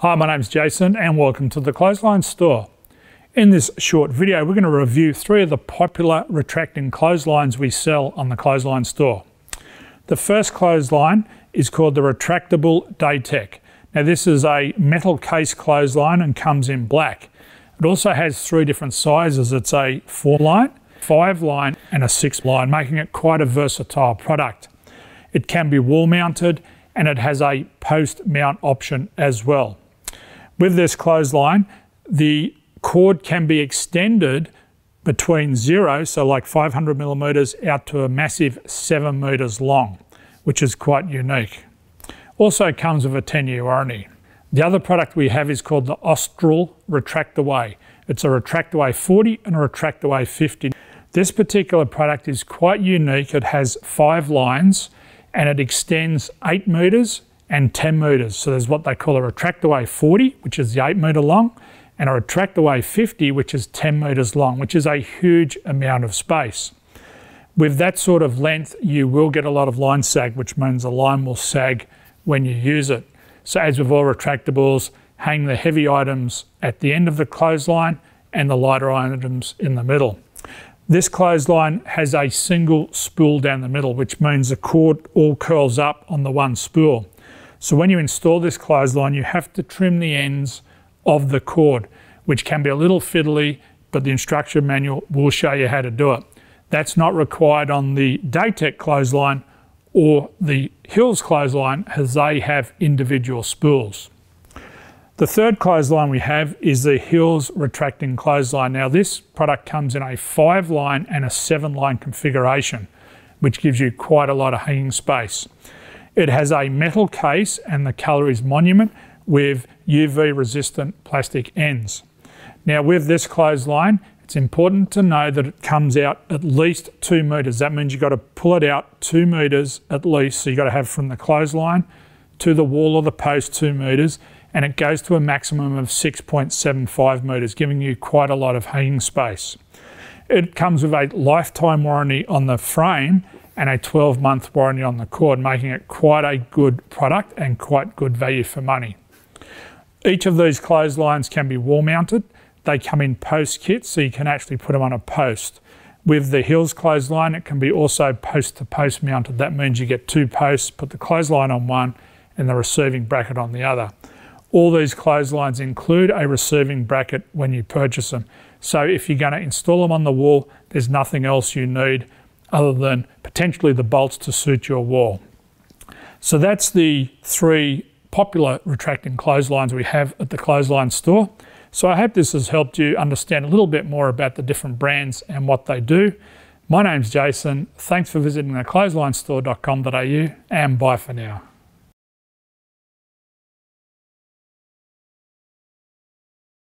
Hi, my name's Jason and welcome to the Clothesline Store. In this short video, we're going to review three of the popular retracting clotheslines we sell on the Clothesline Store. The first clothesline is called the Retractable Daytek. Now this is a metal case clothesline and comes in black. It also has three different sizes. It's a four line, five line and a six line, making it quite a versatile product. It can be wall mounted and it has a post mount option as well. With this clothesline, the cord can be extended between zero, so like 500 millimeters, out to a massive seven meters long, which is quite unique. Also comes with a 10 year warranty. The other product we have is called the Austral Retractaway. It's a Retractaway 40 and a Retractaway 50. This particular product is quite unique. It has five lines and it extends eight meters and 10 metres. So there's what they call a retractaway 40, which is the 8 metre long, and a retractaway 50, which is 10 metres long, which is a huge amount of space. With that sort of length, you will get a lot of line sag, which means the line will sag when you use it. So as with all retractables, hang the heavy items at the end of the clothesline and the lighter items in the middle. This clothesline has a single spool down the middle, which means the cord all curls up on the one spool. So when you install this clothesline, you have to trim the ends of the cord, which can be a little fiddly, but the instruction manual will show you how to do it. That's not required on the Daytek clothesline or the Hills clothesline as they have individual spools. The third clothesline we have is the Hills retracting clothesline. Now this product comes in a five line and a seven line configuration, which gives you quite a lot of hanging space. It has a metal case and the colour is Monument with UV resistant plastic ends. Now with this clothesline, it's important to know that it comes out at least two metres. That means you've got to pull it out two metres at least. So you've got to have from the clothesline to the wall or the post two metres and it goes to a maximum of 6.75 metres, giving you quite a lot of hanging space. It comes with a lifetime warranty on the frame and a 12 month warranty on the cord, making it quite a good product and quite good value for money. Each of these clotheslines can be wall mounted. They come in post kits, so you can actually put them on a post. With the Hills clothesline, it can be also post to post mounted. That means you get two posts, put the clothesline on one and the receiving bracket on the other. All these clotheslines include a receiving bracket when you purchase them. So if you're going to install them on the wall, there's nothing else you need other than potentially the bolts to suit your wall. So that's the three popular retracting clotheslines we have at the clothesline store. So I hope this has helped you understand a little bit more about the different brands and what they do. My name's Jason. Thanks for visiting the clotheslinestore.com.au and bye for now.